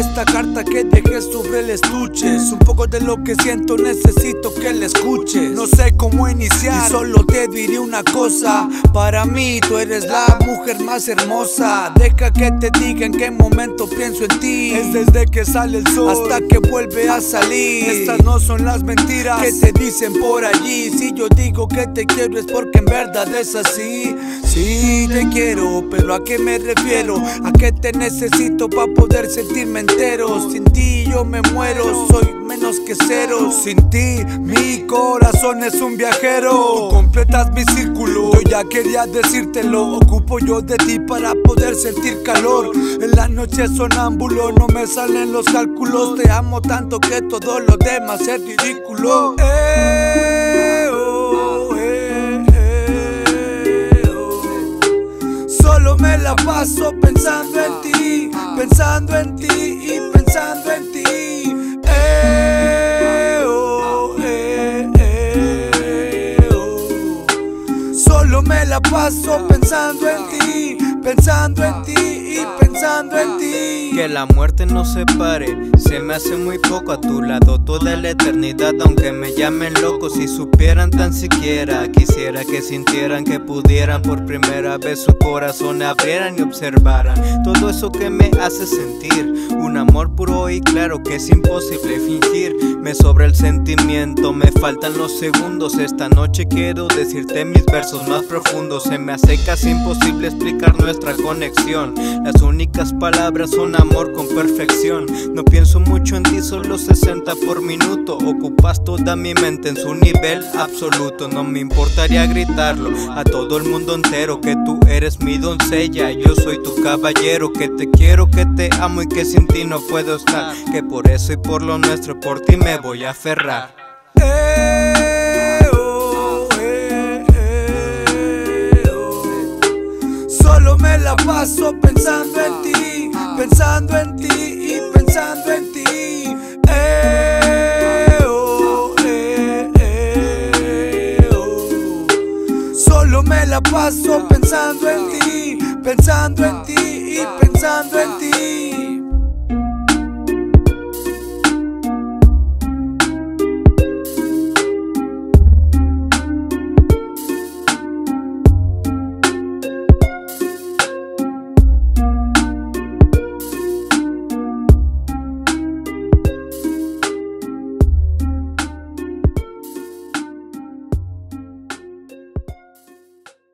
esta carta que dejé sobre el estuche. Es un poco de lo que siento, necesito que la escuches. No sé cómo iniciar, y solo te diré una cosa. Para mí tú eres la mujer más hermosa. Deja que te diga en qué momento pienso en ti. Es desde que sale el sol hasta que vuelve a salir. Estas no son las mentiras que te dicen por allí. Si yo digo que te quiero es porque en verdad es así Sí, te quiero, pero ¿a qué me refiero? A que te necesito para poder sentirme entero Sin ti yo me muero, soy menos que cero. Sin ti mi corazón es un viajero. Tú completas mi círculo, yo ya quería decírtelo. Ocupo yo de ti para poder sentir calor. En la noche sonámbulo, no me salen los cálculos. Te amo tanto que todo lo demás es ridículo Solo me la paso pensando en ti, pensando en ti y pensando Solo me la paso pensando en ti, pensando en ti y pensando en ti. Que la muerte nos separe, se me hace muy poco a tu lado toda la eternidad, aunque me llamen loco. Si supieran tan siquiera, quisiera que sintieran que pudieran por primera vez su corazón abrieran y observaran todo eso que me hace sentir. Un amor puro y claro que es imposible fingir. Me sobra el sentimiento, me faltan los segundos. Esta noche quiero decirte mis versos más profundos. Se me hace casi imposible explicar nuestra conexión. Las únicas palabras son amor con perfección. No pienso mucho en ti, solo 60 por minuto. Ocupas toda mi mente en su nivel absoluto. No me importaría gritarlo a todo el mundo entero que tú eres mi doncella. Yo soy tu caballero, que te quiero, que te amo y que sin ti no puedo estar. Que por eso y por lo nuestro, por ti me voy a aferrar. Solo me la paso pensando en ti, pensando en ti y pensando en ti. Eh, oh, eh, eh, oh. Solo me la paso pensando en ti, pensando en ti y pensando en ti.